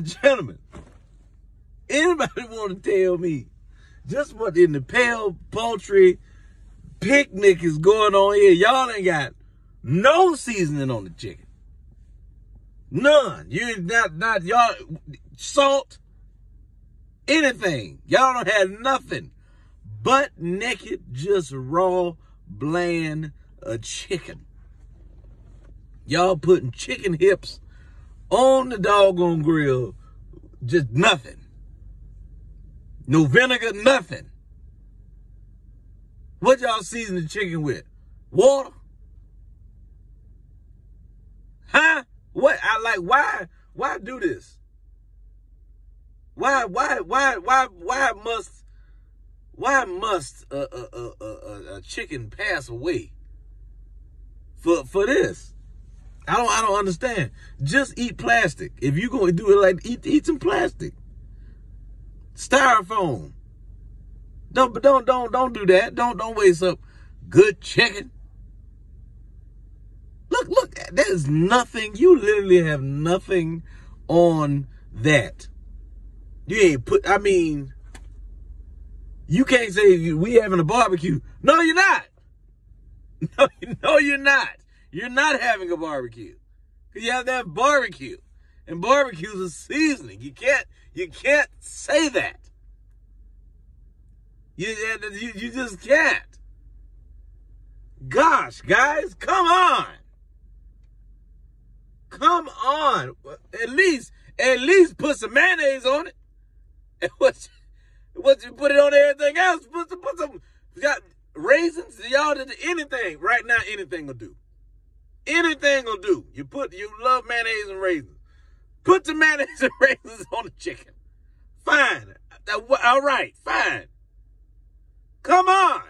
and gentlemen, anybody want to tell me just what in the pale poultry picnic is going on here? Y'all ain't got no seasoning on the chicken. None. You not not y'all salt, anything. Y'all don't have nothing. but naked, just raw, bland a chicken. Y'all putting chicken hips on the doggone grill, just nothing. No vinegar, nothing. What y'all season the chicken with? Water? Huh? What? I like, why, why do this? Why, why, why, why, why must, why must a, a, a, a, a chicken pass away for, for this? I don't, I don't understand. Just eat plastic. If you're going to do it like, eat, eat some plastic. Styrofoam. Don't, don't, don't, don't do that. Don't, don't waste up good chicken. Look, look, there's nothing. You literally have nothing on that. You ain't put, I mean, you can't say we having a barbecue. No, you're not. No, no, you're not. You're not having a barbecue. You have that barbecue. And barbecue's a seasoning. You can't, you can't say that. You, you, you just can't. Gosh, guys, come on. Come on. At least, at least put some mayonnaise on it. And what, what you put it on everything else? Put some, put some, got raisins. Y'all did anything right now. Anything will do. Anything will do. You put, you love mayonnaise and raisins. Put the mayonnaise and raisins on the chicken. Fine. All right. Fine. Come on.